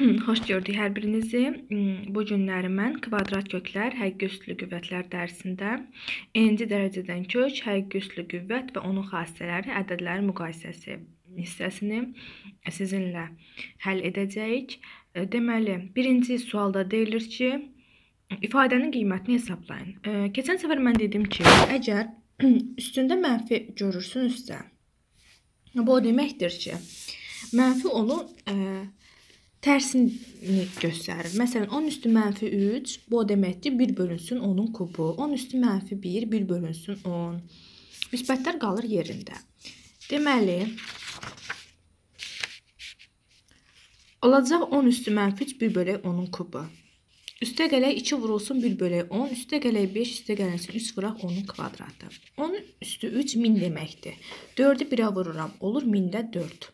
Xoş gördük hər birinizi. Bu günləri mən kvadrat köklər, həqiqi üslü qüvvətlər dərsində n-ci dərəcədən kök, həqiqi üslü qüvvət və onun xassələri, ədədlərin müqayisəsi hissəsini sizinlə həll edəcəyik. Deməli, birinci sualda deyilir ki, ifadənin qiymətini hesablayın. Keçən səfər mən dedim ki, əgər üstündə mənfi görürsünüzsə, bu o deməkdir ki, mənfi onu tərsini göstərir. Məsələn, 10 üstü mənfi 3, bu o deməkdir 1 bölünsün 10-un kubu. 10 üstü mənfi 1, 1 bölünsün 10. Müsbətlər qalır yerində. Deməli, olacaq 10 üstü mənfi 3, 1 bölək 10-un kubu. Üstə gələk 2 vurulsun 1 bölək 10, üstə gələk 5, üstə gələnsin 3 vuraq 10-un kvadratı. 10 üstü 3 1000 deməkdir. 4-ü 1-ə vururam, olur 1000-də 4.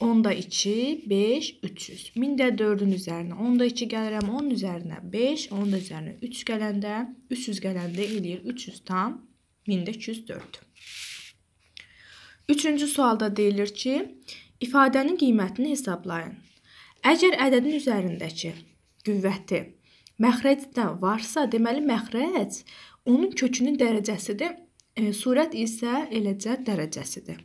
10-da 2, 5, 300. 1000-də 4-ün üzərinə 10-da 2 gəlirəm, 10 üzərinə 5, 10-da üzərinə 3 gələndə, 300 gələndə eləyir 300 tam 1000-də 204. Üçüncü sualda deyilir ki, ifadənin qiymətini hesablayın. Əgər ədədin üzərindəki qüvvəti məxrəcdə varsa, deməli məxrəc onun kökünün dərəcəsidir, e, surət isə eləcə dərəcəsidir.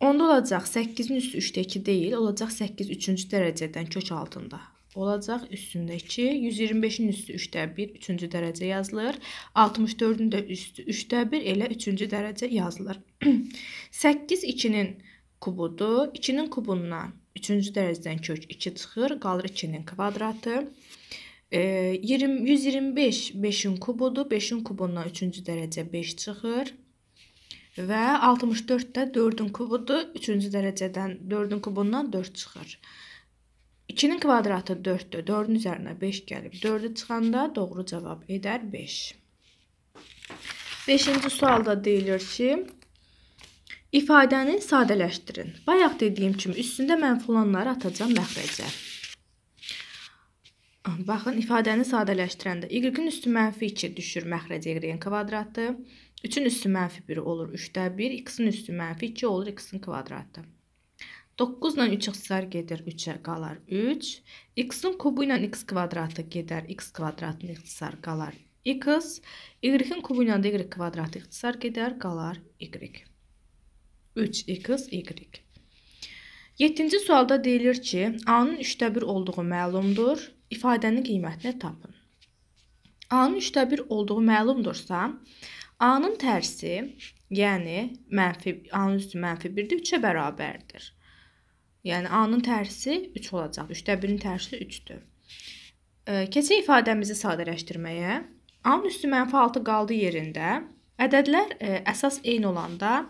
Onda olacaq 8-in üstü 3-də 2 deyil, olacaq 8 3-cü dərəcədən kök altında. Olacaq üstündəki 125-in üstü 3-də 1 3-cü dərəcə yazılır. 64-ün də üstü 3-də 1 elə 3-cü dərəcə yazılır. 8 2-nin kubudur. 2-nin kubundan 3-cü dərəcədən kök 2 çıxır, qalır 2-nin kvadratı. E, 20 125 5-in kubudur. 5-in kubundan 3-cü dərəcə 5 çıxır. Və 64 də 4-ün kubudur. 3-cü dərəcədən 4-ün kubundan 4 çıxır. 2-nin kvadratı 4-dür. 4-ün üzərinə 5 gəlib. 4-ü çıxanda doğru cavab edər 5. 5-ci sualda deyilir ki, ifadəni sadələşdirin. Bayaq dediyim kimi üstündə mənfi olanları atacağam məxrəcə. Baxın, ifadəni sadələşdirəndə y-in üstü mənfi 2 düşür məxrəcə y-in kvadratı. 3-ün üstü mənfi 1 olur 3-də 1, x-in üstü mənfi 2 olur x-in kvadratı. 9 ilə 3 ixtisar gedir 3-ə qalar 3. x-in kubu ilə x kvadratı gedər x kvadratın ixtisar qalar x. y-in kubu ilə y kvadratı ixtisar gedər qalar y. 3x y. 7-ci sualda deyilir ki, a-nın 3də 1 olduğu məlumdur. İfadənin qiymətini tapın. A-nın 3də 1 olduğu məlumdursa, A-nın tərsi, yəni mənfi A-nın üstü mənfi 1-dir, 3-ə bərabərdir. Yəni A-nın tərsi 3 olacaq. 3-də 1-in tərsi 3-dür. Keçək ifadəmizi sadələşdirməyə. A-nın üstü mənfi 6 qaldı yerində. Ədədlər əsas eyni olanda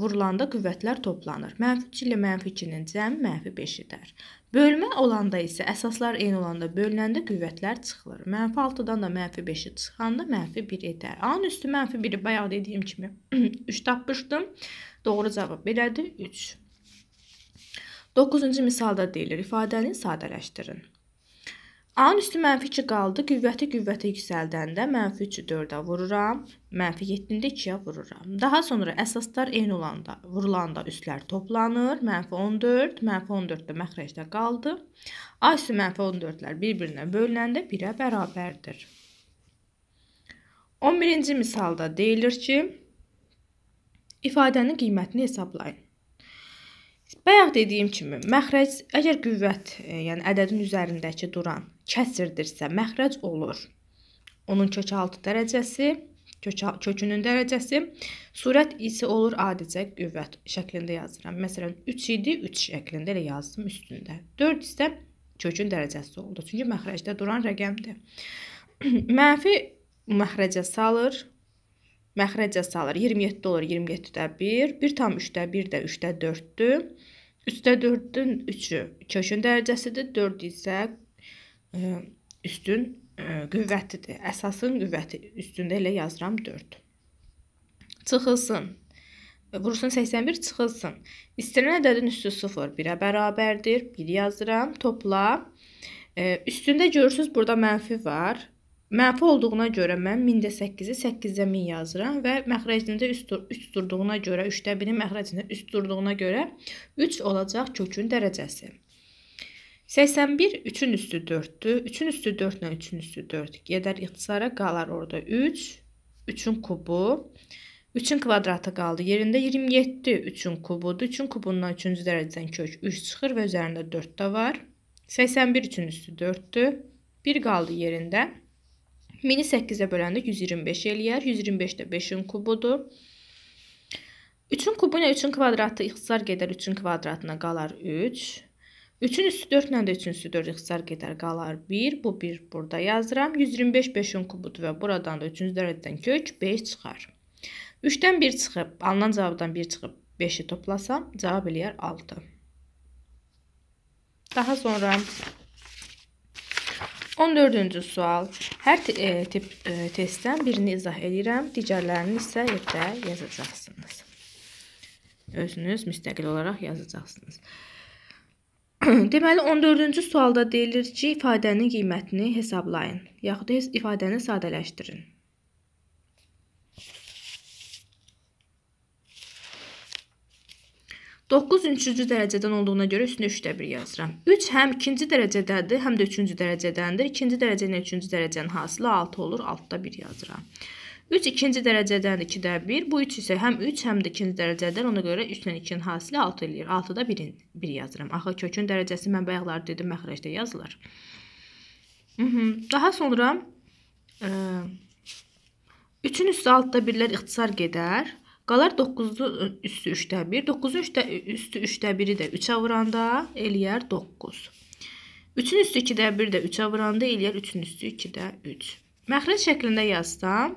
vurulanda qüvvətlər toplanır. Mənfi 3 ilə mənfi 2-nin cəmi mənfi 5 edər. Bölmə olanda isə əsaslar eyni olanda bölünəndə qüvvətlər çıxılır. Mənfi 6-dan da mənfi 5-i çıxanda mənfi 1 edər. A-nın üstü mənfi 1-i bayaq dediyim kimi 3 tapmışdım. Doğru cavab belədir 3. 9-cu misalda deyilir, ifadəni sadələşdirin. A-nın üstü mənfi 2 qaldı. Qüvvəti qüvvətə yüksəldəndə mənfi 3-ü 4-ə vururam. Mənfi 7-ni də 2-yə vururam. Daha sonra əsaslar eyni olanda, vurulanda üstlər toplanır. Mənfi 14, mənfi 14 də məxrəcdə qaldı. A üstü mənfi 14-lər bir-birinə bölünəndə 1-ə bərabərdir. 11-ci misalda deyilir ki, ifadənin qiymətini hesablayın. Bayaq dediyim kimi, məxrəc əgər qüvvət, yəni ədədin üzərindəki duran kəsirdirsə, məxrəc olur. Onun kök 6 dərəcəsi, kök, kökünün dərəcəsi, surət isə olur adicə qüvvət şəklində yazıram. Məsələn, 3 idi, 3 şəklində elə yazdım üstündə. 4 isə kökün dərəcəsi oldu. Çünki məxrəcdə duran rəqəmdir. Mənfi məxrəcə salır, məxrəcə salır. 27 olur 27-də 1, 1 tam 3-də 1 də 3-də 4-dür. 3-də 4-ün 3-ü kökün dərəcəsidir, 4 isə üstün ə, e, qüvvətidir. Əsasın qüvvəti üstündə elə yazıram 4. Çıxılsın. Vursun 81 çıxılsın. İstənilən ədədin üstü 0 1-ə bərabərdir. 1 yazıram. Topla. Üstündə görürsüz burada mənfi var. Mənfi olduğuna görə mən 1000-də 8-i 8-də 1000 yazıram və məxrəcində üst, üst durduğuna görə, 3də 1-in məxrəcində üst durduğuna görə 3 olacaq kökün dərəcəsi. 81 3-ün üstü 4-dür. 3-ün üstü 4 ilə 3-ün üstü 4 gedər ixtisara qalar orada 3. 3-ün kubu. 3-ün kvadratı qaldı. Yerində 27 3-ün kubudur. 3-ün kubundan 3-cü dərəcədən kök 3 çıxır və üzərində 4 də var. 81 3-ün üstü 4-dür. 1 qaldı yerində. 1000-i 8-ə böləndə 125 eləyər. 125 də 5-in kubudur. 3-ün kubu ilə 3-ün kvadratı ixtisar gedər 3-ün kvadratına qalar 3. 3-ün üstü 4 ilə də 3-ün üstü 4 ixtisar gedər, qalar 1. Bu 1 burada yazıram. 125 5-in kubudur və buradan da 3-cü dərəcədən kök 5 çıxar. 3-dən 1 çıxıb, alınan cavabdan 1 çıxıb 5-i toplasam, cavab eləyər 6. Daha sonra 14-cü sual. Hər e, tip e, testdən birini izah edirəm, digərlərini isə evdə yazacaqsınız. Özünüz müstəqil olaraq yazacaqsınız. Deməli 14-cü sualda deyilir ki, ifadənin qiymətini hesablayın, yaxud da ifadəni sadələşdirin. Doqquz üçüncü dərəcədən olduğuna görə üstünə 3də 1 yazıram. 3 həm ikinci dərəcədədir, həm də üçüncü dərəcədəndir. İkinci dərəcə ilə üçüncü dərəcənin hasılı 6 olur. 6da 1 yazıram. 3 ikinci dərəcədən 2-də 1. Bu 3 isə həm 3, həm də ikinci dərəcədən. Ona görə 3 ilə 2-nin hasili 6 eləyir. 6-da 1-in 1 yazıram. Axı kökün dərəcəsi mən bayaqlar dedim məxrəcdə yazılır. Mhm. Daha sonra 3-ün üstü altda 1-lər ixtisar gedər. Qalar 9-un üstü 3-də 1. 9-un üstü 3-də 1-i də 3-ə vuranda eləyər 9. 3-ün üstü 2-də 1 də 3-ə vuranda eləyər 3-ün üstü 2-də 3. Məxrəc şəklində yazsam,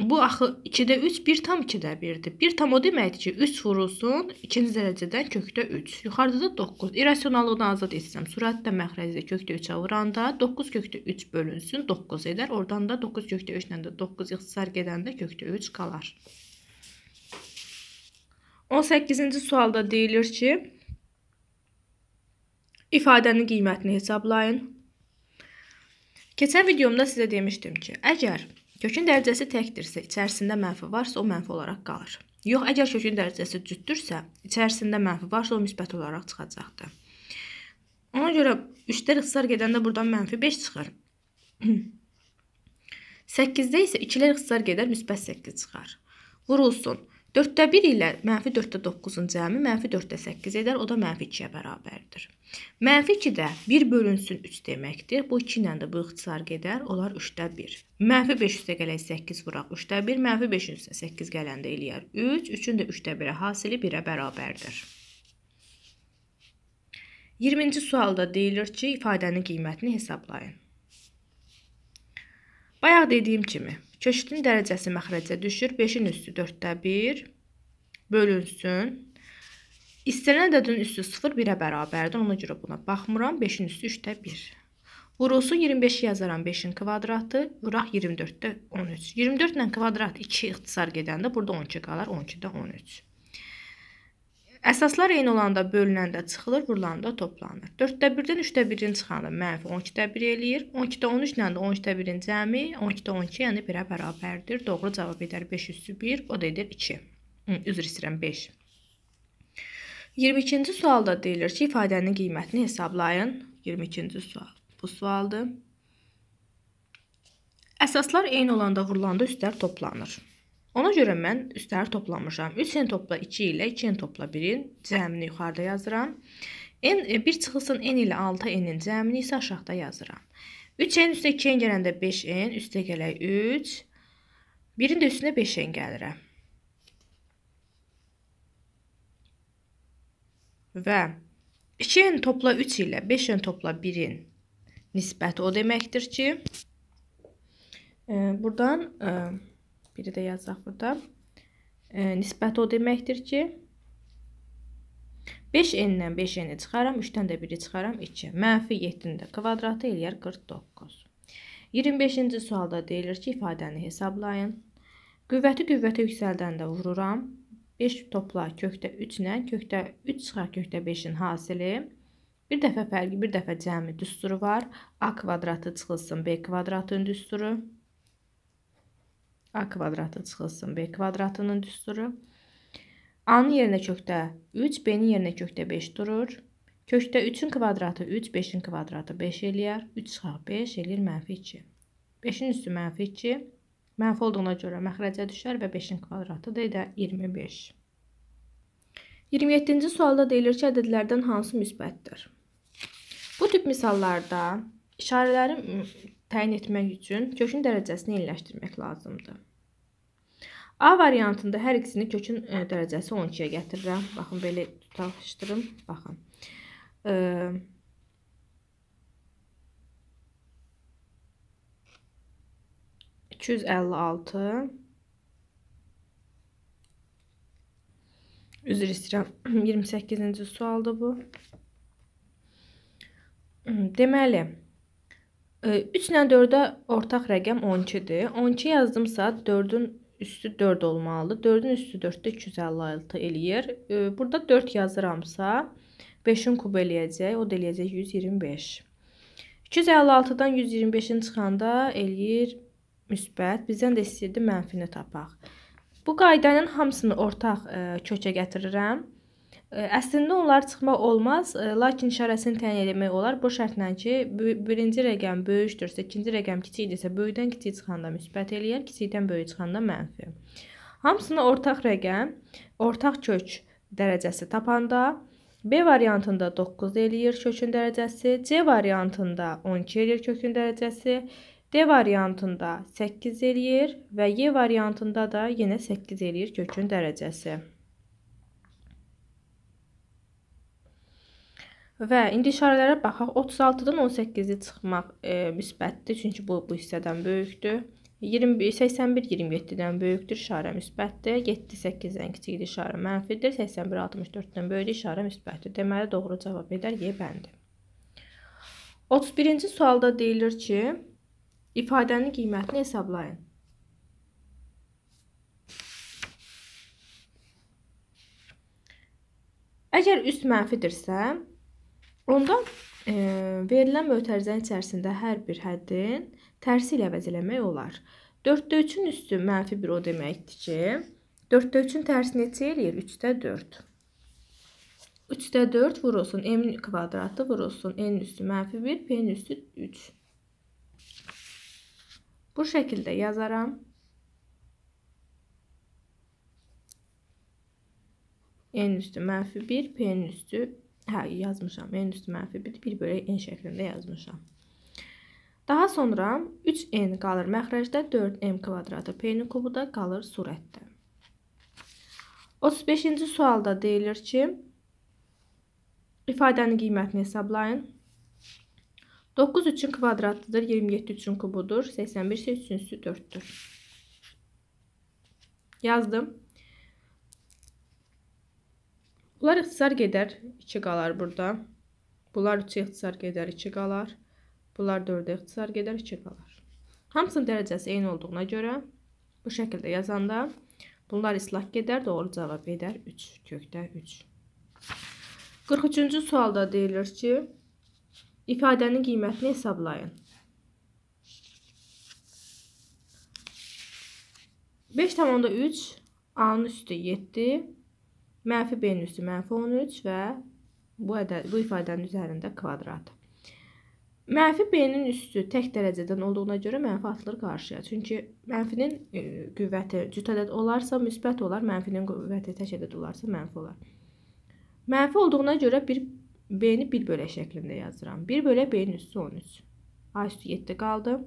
Bu axı 2-də 3 1 tam 2-də 1-dir. 1 tam o deməkdir ki, 3 vurulsun, ikinci dərəcədən kökdə 3. Yuxarıda da 9. İrrasionallıqdan azad etsəm, sürətlə məxrəcdə kökdə 3-ə vuranda 9 kökdə 3 bölünsün, 9 edər. Oradan da 9 kökdə 3 ilə də 9 ixtisar gedəndə kökdə 3 qalar. 18-ci sualda deyilir ki, ifadənin qiymətini hesablayın. Keçən videomda sizə demişdim ki, əgər Kökün dərəcəsi təkdirsə, içərisində mənfi varsa, o mənfi olaraq qalır. Yox, əgər kökün dərəcəsi cütdürsə, içərisində mənfi varsa, o müsbət olaraq çıxacaqdır. Ona görə 3-də ixtisar gedəndə buradan mənfi 5 çıxır. 8-də isə 2-lər ixtisar gedər, müsbət 8 çıxar. Vurulsun. 4-də 1 ilə mənfi 4-də 9-un cəmi mənfi 4-də 8 edər. O da mənfi 2-yə bərabərdir. Mənfi 2-də 1 bölünsün 3 deməkdir. Bu 2 ilə də bu ixtisar gedər. Onlar 3-də 1. Mənfi 5 üstə gələk 8 vuraq 3-də 1. Mənfi 5 üstə 8 gələndə eləyər 3. 3-ün də 3-də 1-ə hasili 1-ə bərabərdir. 20-ci sualda deyilir ki, ifadənin qiymətini hesablayın. Bayaq dediyim kimi, Köşkün dərəcəsi məxrəcə düşür. 5-in üstü 4-də 1 bölünsün. İstənilən ədədin üstü 0 1-ə bərabərdir. Ona görə buna baxmıram. 5-in üstü 3-də 1. Vurulsun 25 yazaram 5-in kvadratı, vuraq 24-də 13. 24 ilə kvadrat 2 ixtisar gedəndə burada 12 qalar, 12-də 13. Əsaslar eyni olanda bölünəndə çıxılır, vurulanda toplanır. 4-də 1-dən 3-də 1-in çıxanı mənfi 12-də 1 eləyir. 12-də 13 ilə də 13-də 1-in cəmi 12-də 12, yəni 1-ə bərabərdir. Doğru cavab edər 5 üstü 1, o da edir 2. Hı, üzr istəyirəm 5. 22-ci sualda deyilir ki, ifadənin qiymətini hesablayın. 22-ci sual. Bu sualdır. Əsaslar eyni olanda vurulanda üstlər toplanır. Ona görə mən üstləri toplamışam. 3 n topla 2 ilə 2 n topla 1-in cəmini yuxarıda yazıram. N 1 e, çıxılsın n ilə 6n-in cəmini isə aşağıda yazıram. 3n üstə 2n gələndə 5n, üstə gələk 3. 1-in də üstünə 5n gəlirəm. Və 2n topla 3 ilə 5n topla 1-in nisbəti o deməkdir ki, e, buradan e, Biri də yazaq burada. E, nisbəti o deməkdir ki, 5n-dən 5n-i çıxaram, 3-dən də 1-i çıxaram, 2. Mənfi 7-nin də kvadratı eləyər 49. 25-ci sualda deyilir ki, ifadəni hesablayın. Qüvvəti qüvvətə yüksəldəndə vururam. 5 topla kökdə 3 ilə, kökdə 3 çıxar kökdə 5-in hasili. Bir dəfə fərqi, bir dəfə cəmi düsturu var. A kvadratı çıxılsın B kvadratın düsturu. A kvadratı çıxılsın B kvadratının düsturu. A-nın yerinə kökdə 3, B-nin yerinə kökdə 5 durur. Kökdə 3-ün kvadratı 3, 5-in kvadratı 5 eləyər. 3 çıxaq 5 eləyir mənfi 2. 5-in üstü mənfi 2. Mənfi olduğuna görə məxrəcə düşər və 5-in kvadratı da edə 25. 27-ci sualda deyilir ki, ədədlərdən hansı müsbətdir? Bu tip misallarda işarələri təyin etmək üçün kökün dərəcəsini eyniləşdirmək lazımdır. A variantında hər ikisini kökün e, dərəcəsi 12-yə gətirirəm. Baxın, belə tutuşdırım. Baxın. Ə, 256 Üzr istəyirəm. 28-ci sualdır bu. Deməli, 3 ilə 4-ə ortaq rəqəm 12-dir. 12 yazdımsa 4-ün üstü 4 olmalıdır. 4-ün üstü 4-də 256 eləyir. Burada 4 yazıramsa 5-in kub eləyəcək. O da eləyəcək 125. 256-dan 125-in çıxanda eləyir müsbət, bizdən də istəyirdi mənfini tapaq. Bu qaydanın hamısını ortaq e, kökə gətirirəm. Əslində onlar çıxmaq olmaz, lakin işarəsini təyin etmək olar. Bu şərtlə ki, birinci rəqəm böyükdürsə, ikinci rəqəm kiçikdirsə, böyükdən kiçik çıxanda müsbət eləyər, kiçikdən böyük çıxanda mənfi. Hamısını ortaq rəqəm, ortaq kök dərəcəsi tapanda B variantında 9 eləyir kökün dərəcəsi, C variantında 12 eləyir kökün dərəcəsi, D variantında 8 eləyir və Y variantında da yenə 8 eləyir kökün dərəcəsi. Və indi işarələrə baxaq. 36-dan 18-i çıxmaq e, müsbətdir, çünki bu bu hissədən böyükdür. 20 81 27-dən böyükdür, işarə müsbətdir. 7 8-dən kiçikdir, işarə mənfidir. 81 64-dən böyükdür, işarə müsbətdir. Deməli doğru cavab edər Y bəndi. 31-ci sualda deyilir ki, İfadənin qiymətini hesablayın. Əgər üst mənfidirsə, onda e, verilən mötərizənin içərisində hər bir həddin tərsi ilə əvəz eləmək olar. 4-də 3-ün üstü mənfi 1 o deməkdir ki, 4-də 3-ün tərsi neçə eləyir? 3-də 4. 3-də 4 vurulsun m kvadratı vurulsun n üstü mənfi 1, p-nin üstü 3. Bu şəkildə yazaram. n üstü mənfi 1, p-nin üstü, hə, yazmışam. n üstü mənfi 1, 1 bölü n şəklində yazmışam. Daha sonra 3n qalır məxrəcdə, 4m kvadratı p-nin kubu da qalır surətdə. 35-ci sualda deyilir ki, ifadənin qiymətini hesablayın. 9 üçün kvadratıdır, 27 üçün kubudur, 81 isə 3-ün üstü 4-dür. Yazdım. Bunlar ixtisar gedər, 2 qalar burada. Bunlar 3-ə ixtisar gedər, 2 qalar. Bunlar 4-ə ixtisar gedər, 2 qalar. Hamısının dərəcəsi eyni olduğuna görə bu şəkildə yazanda bunlar islah gedər, doğru cavab edər 3, kökdə 3. 43-cü sualda deyilir ki, İfadənin qiymətini hesablayın. 5 tamamda 3 A-nın üstü 7 mənfi B-nin üstü mənfi 13 və bu, ədəd, bu ifadənin üzərində kvadrat. Mənfi B-nin üstü tək dərəcədən olduğuna görə mənfi atılır qarşıya. Çünki mənfinin e, qüvvəti cüt ədəd olarsa müsbət olar, mənfinin qüvvəti tək ədəd olarsa mənfi olar. Mənfi olduğuna görə bir B-ni 1 bölə şəklində yazıram. 1 bölə B-nin üstü 13. A üstü 7 qaldı.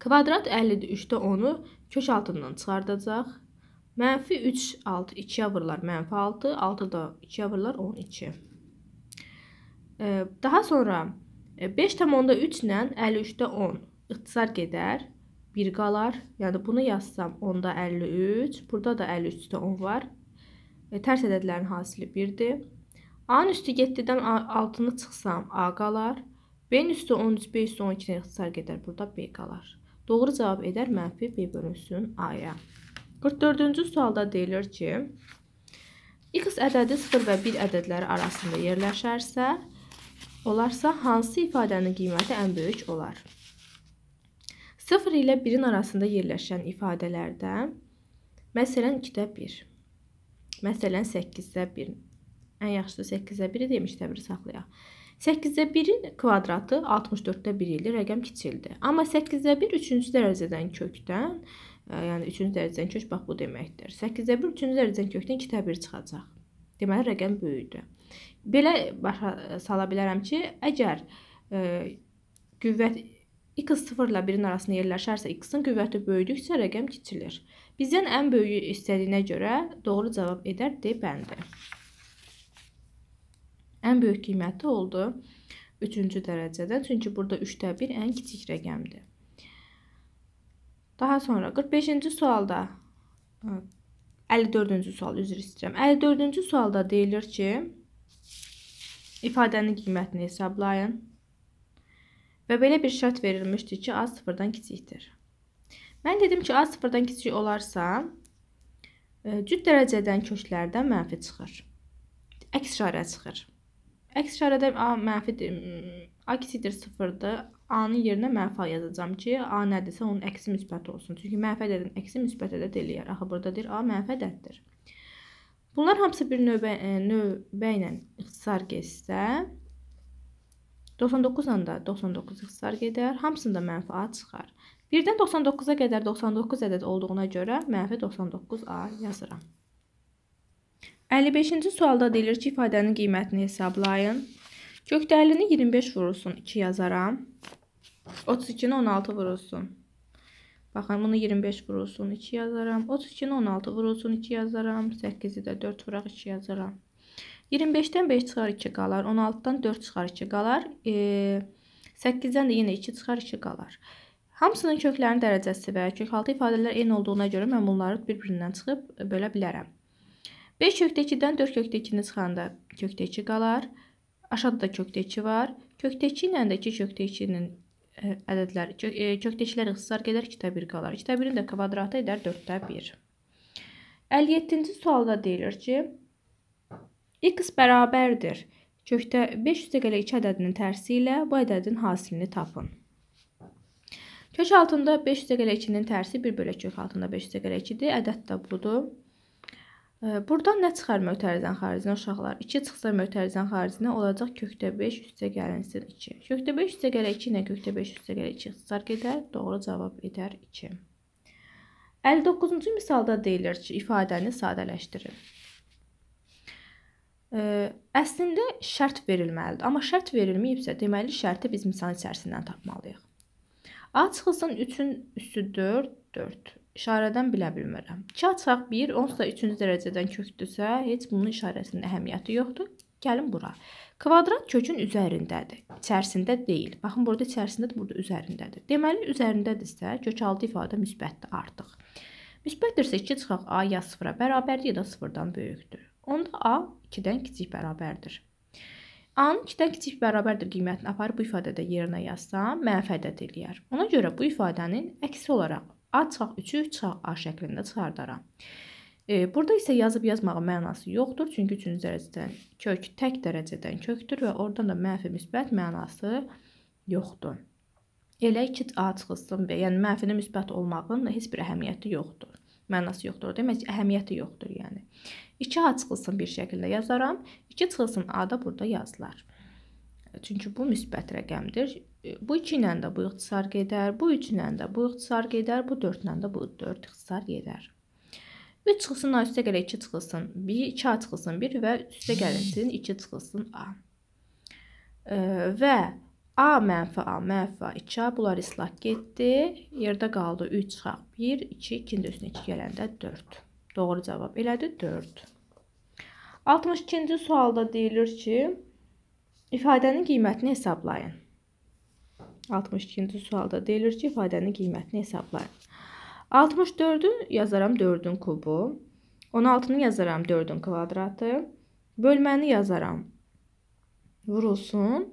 Kvadrat 50-dir. 3-də 10-u kök altından çıxardacaq. Mənfi 3, 6, 2-yə vurular. Mənfi 6, 6 da 2-yə vurular 12. Daha sonra 5 tam onda 3 ilə 53-də 10 ixtisar gedər. 1 qalar. Yəni bunu yazsam onda 53. Burada da 53-də 10 var. Tərs ədədlərin hasili 1-dir. A-nın üstü 7-dən 6-nı çıxsam A qalar. B-nin üstü 13, B üstü 12-dən ixtisar gedər. Burada B qalar. Doğru cavab edər mənfi B bölünsün A-ya. 44-cü sualda deyilir ki, x ədədi 0 və 1 ədədləri arasında yerləşərsə, olarsa hansı ifadənin qiyməti ən böyük olar? 0 ilə 1-in arasında yerləşən ifadələrdə, məsələn 2-də 1, məsələn 8-də 1, Ən yaxşısı 8-də 1 demişdə 1 saxlayaq. 8-də 1-in kvadratı 64-də 1 ilə rəqəm kiçildi. Amma 8-də 1 3-cü dərəcədən kökdən, yəni 3-cü dərəcədən kök bax bu deməkdir. 8-də 1 3-cü dərəcədən kökdən 2-də 1 çıxacaq. Deməli rəqəm böyükdür. Belə başa sala bilərəm ki, əgər ə, qüvvət x 0 ilə 1-in arasında yerləşərsə, x-in qüvvəti böyüdükcə rəqəm kiçilir. Bizdən ən böyüyü istədiyinə görə doğru cavab edər D bəndi. Ən böyük qiyməti oldu 3-cü dərəcədən. Çünki burada 3də 1 ən kiçik rəqəmdir. Daha sonra 45-ci sualda 54-cü sual üzr istəyirəm. 54-cü sualda deyilir ki, ifadənin qiymətini hesablayın. Və belə bir şərt verilmişdir ki, A sıfırdan kiçikdir. Mən dedim ki, A sıfırdan kiçik olarsa, e, cüt dərəcədən köklərdən mənfi çıxır. Əks işarə çıxır. Əks işarədə A mənfi A kiçikdir 0-dır. A-nın yerinə mənfi A yazacağam ki, A nədirsə onun əksi müsbət olsun. Çünki mənfi ədədin əksi müsbət ədəd eləyər. Axı burada deyir A mənfi ədəddir. Bunlar hamısı bir növbə, e, növbə ilə ixtisar getsə, 99 ilə də 99 ixtisar gedər. Hamısında mənfi A çıxar. 1-dən 99-a qədər 99 ədəd olduğuna görə mənfi 99A yazıram. 55-ci sualda deyilir ki, ifadənin qiymətini hesablayın. Kökdəlini 25 vurulsun 2 yazaram. 32-ni 16 vurulsun. Baxın, bunu 25 vurulsun 2 yazaram. 32-ni 16 vurulsun 2 yazaram. 8-i də 4 vuraq 2 yazaram. 25-dən 5 çıxar 2 qalar. 16-dan 4 çıxar 2 qalar. E, 8-dən də yenə 2 çıxar 2 qalar. Hamısının köklərinin dərəcəsi və kökaltı ifadələr eyni olduğuna görə mən bunları bir-birindən çıxıb bölə bilərəm. 5 kökdə 2-dən 4 kökdə 2-ni çıxanda kökdə 2 qalar. Aşağıda da kökdə 2 var. Kökdə 2 ilə də 2 kökdə 2-nin e, ədədləri e, kökdə 2-lər ixtisar gedər 2-də 1 qalar. 2-də 1-in də kvadratı edər 4-də 1. 57-ci sualda deyilir ki, x bərabərdir. Kökdə 5 üstəgələ 2 ədədinin tərsi ilə bu ədədin hasilini tapın. Kök altında 5 üstəgələ 2-nin tərsi 1 bölək kök altında 5 üstəgələ 2-dir. Ədəd də budur. Buradan nə çıxar mötərizən xaricinə uşaqlar? 2 çıxsa mötərizən xaricinə olacaq kökdə 5 üstəgəlinsin 2. Kökdə 5 üstəgələ 2 ilə kökdə 5 üstəgələ 2 ixtisar gedər. Doğru cavab edər 2. 59-cu misalda deyilir ki, ifadəni sadələşdirin. Əslində şərt verilməlidir, amma şərt verilməyibsə, deməli şərti biz misal içərisindən tapmalıyıq. A çıxılsın 3-ün üstü 4, 4. İşarədən bilə bilmirəm. 2 açaq 1, onsuz da 3-cü dərəcədən kökdürsə, heç bunun işarəsinin əhəmiyyəti yoxdur. Gəlin bura. Kvadrat kökün üzərindədir. İçərisində deyil. Baxın, burada içərisindədir, burada üzərindədir. Deməli, üzərindədirsə, kök altı ifadə müsbətdir artıq. Müsbətdirsə 2 çıxaq A ya 0-a bərabərdir, ya da 0-dan böyükdür. Onda A 2-dən kiçik bərabərdir. A-nın 2-dən kiçik bərabərdir qiymətini aparıb bu ifadədə yerinə yazsam, mənfi ədəd eləyər. Ona görə bu ifadənin əksi olaraq A çıxaq 3-ü çıxaq A şəklində çıxardaram. E, burada isə yazıb yazmağın mənası yoxdur, çünki 3-cü dərəcədən kök tək dərəcədən kökdür və oradan da mənfi müsbət mənası yoxdur. Elə 2A çıxılsın B, yəni mənfinin müsbət olmağının heç bir əhəmiyyəti yoxdur. Mənası yoxdur, demək ki, əhəmiyyəti yoxdur, yəni. 2A çıxılsın bir şəkildə yazaram. 2 çıxılsın A da burada yazılar. Çünki bu müsbət rəqəmdir. Bu 2 ilə də bu ixtisar gedər, bu 3 ilə də bu ixtisar gedər, bu 4 ilə də bu 4 ixtisar gedər. 3 çıxılsın A üstə gələ 2 çıxılsın 1, 2A çıxılsın 1 və üstə gəlinsin 2 çıxılsın A. E, və A mənfi A, mənfi A, 2A bunlar islah getdi. Yerdə qaldı 3 çıxaq 1, 2, 2-nin üstünə 2 gələndə 4. Doğru cavab elədi 4. 62-ci sualda deyilir ki, ifadənin qiymətini hesablayın. 62-ci sualda deyilir ki, ifadənin qiymətini hesablayın. 64-ü yazaram 4-ün kubu. 16-nı yazaram 4-ün kvadratı. Bölməni yazaram. Vurulsun.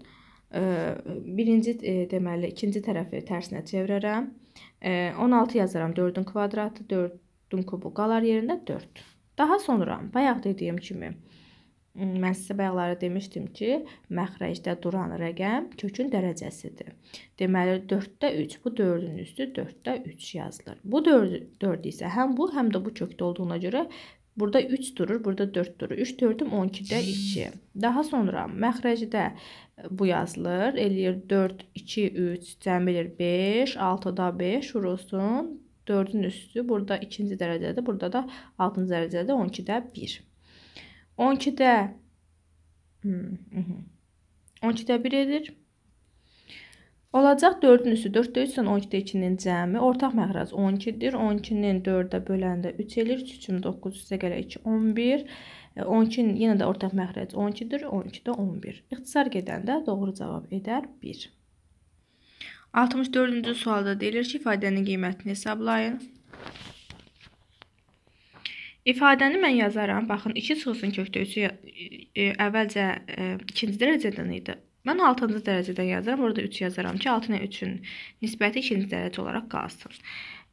Birinci deməli, ikinci tərəfi tərsinə çevirərəm. 16 yazaram 4-ün kvadratı, 4 Dum kubu qalar yerində 4. Daha sonra bayaq dediyim kimi mən sizə bayaqları demişdim ki, məxrəcdə duran rəqəm kökün dərəcəsidir. Deməli 4-də 3, bu 4-ün üstü 4-də 3 yazılır. Bu 4, 4 isə həm bu, həm də bu kökdə olduğuna görə Burada 3 durur, burada 4 durur. 3 4-üm 12-də 2. Daha sonra məxrəcdə bu yazılır. Eləyir 4, 2, 3, cəmi eləyir 5, 6-da 5 vurulsun. 4-ün üstü burada ikinci dərəcədə, burada da 6-cı dərəcədə 12-də 1. 12-də 12-də 1 edir. Olacaq 4-ün üstü 4-də 3 sən 12-də 2-nin cəmi. Ortaq məxrəc 12-dir. 12-nin 4-ə böləndə 3 eləyir. 3 üçün 9 üstə gələ 2 11. 12-nin yenə də ortaq məxrəc 12-dir. 12-də 11. İxtisar gedəndə doğru cavab edər 1. 64-cü sualda deyilir ki, ifadənin qiymətini hesablayın. İfadəni mən yazaram. Baxın, 2 çıxılsın kökdə 3-ü e, əvvəlcə e, ikinci dərəcədən idi. Mən 6-cı dərəcədən yazıram. Burada 3 yazaram ki, 6 ilə 3-ün nisbəti 2-ci dərəcə olaraq qalsın.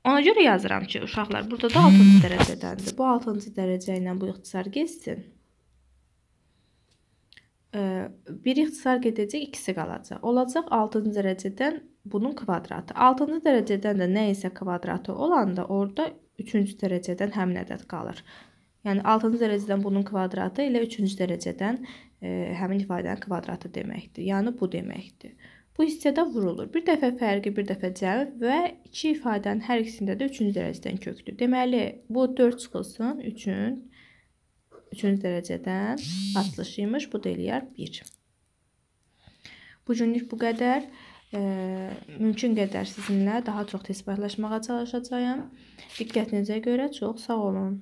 Ona görə yazıram ki, uşaqlar burada da 6-cı dərəcədəndir. Bu 6-cı dərəcə ilə bu ixtisar geçsin. Bir ixtisar gedəcək, ikisi qalacaq. Olacaq 6-cı dərəcədən bunun kvadratı. 6-cı dərəcədən də nə isə kvadratı olanda orada 3-cü dərəcədən həmin ədəd qalır. Yəni 6-cı dərəcədən bunun kvadratı ilə 3-cü dərəcədən e, həmin ifadənin kvadratı deməkdir. Yəni bu deməkdir. Bu hissədə vurulur. Bir dəfə fərqi, bir dəfə cəmi və iki ifadənin hər ikisində də 3-cü dərəcədən kökdür. Deməli, bu 4 çıxılsın 3-ün 3-cü dərəcədən açılışıymış. Bu da eləyər 1. Bu günlük bu qədər. Mümkün qədər sizinlə daha çox test paylaşmağa çalışacağam. Diqqətinizə görə çox sağ olun.